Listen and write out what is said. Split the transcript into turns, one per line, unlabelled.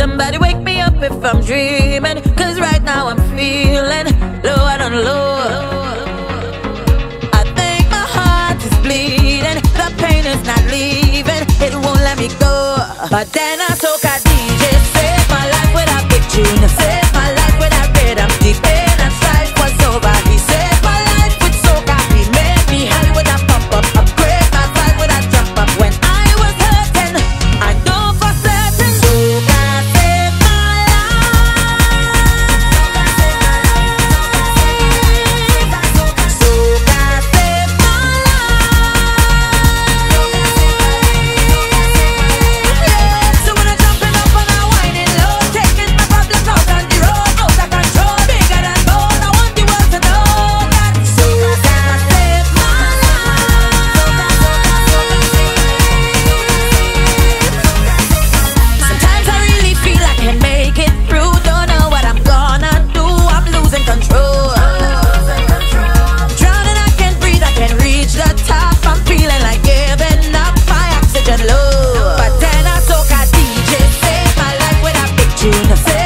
Somebody wake me up if I'm dreaming. Cause right now I'm feeling low and low. I think my heart is bleeding. The pain is not leaving. It won't let me go. But then I diga